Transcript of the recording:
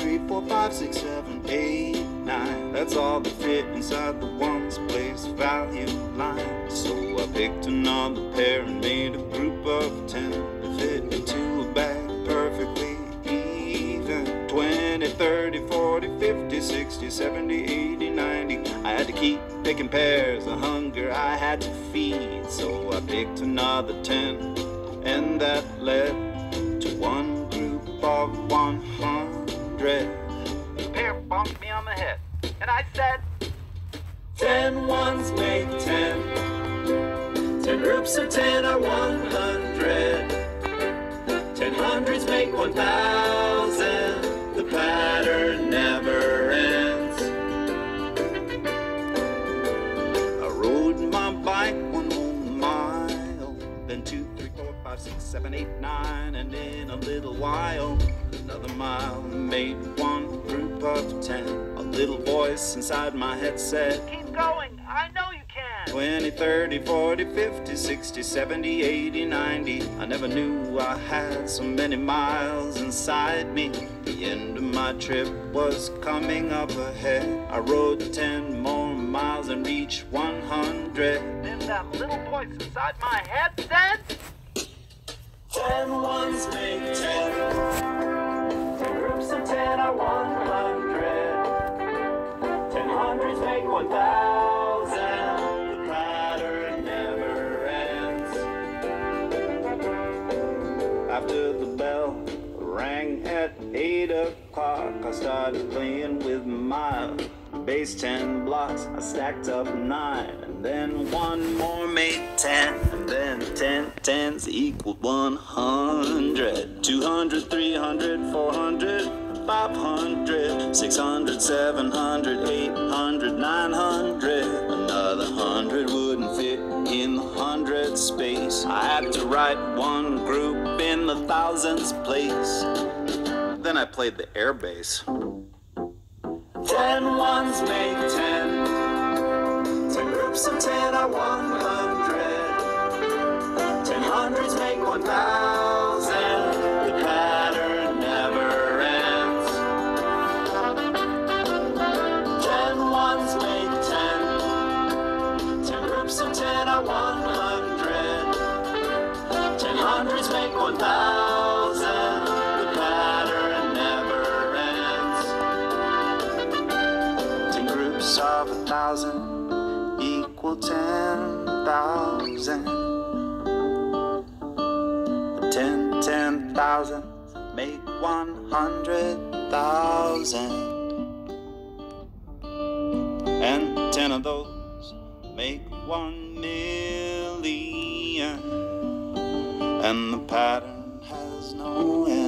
three, four, five, six, seven, eight, nine. That's all that fit inside the ones place value line. So I picked another pear and made a group of ten to fit into a bag perfectly even. 20, 30, 40, 50, 60, 70, 80, 90. I had to keep picking pears of hunger I had to feed. So I picked another ten, and that led to one group of 100. The pear bumped me on the head, and I said, Ten ones make ten. Ten groups of ten are one hundred. Ten hundreds make one thousand. Seven, eight, nine. And in a little while, another mile made one group of ten. A little voice inside my head said, Keep going. I know you can. 20, 30, 40, 50, 60, 70, 80, 90. I never knew I had so many miles inside me. The end of my trip was coming up ahead. I rode 10 more miles and reached 100. Then that little voice inside my head said, Ten ones make ten. Groups of ten are one hundred. Ten hundreds make one thousand. The pattern never ends. After the bell rang at eight o'clock, I started playing with my base ten blocks. I stacked up nine, and then one more made ten, and then ten tens equaled one hundred. Two hundred, three hundred, four hundred. 500, 600, 700, 800, 900. Another hundred wouldn't fit in the hundred space. I had to write one group in the thousands place. Then I played the air bass. Ten ones make ten. Ten groups of ten are one hundred. Ten hundreds make one thousand. The pattern never ends. Ten ones make ten. Ten groups of ten are one hundred. Ten hundreds make one thousand. Ends. Of a thousand equal ten thousand. Ten, ten thousand make one hundred thousand. And ten of those make one million. And the pattern has no end.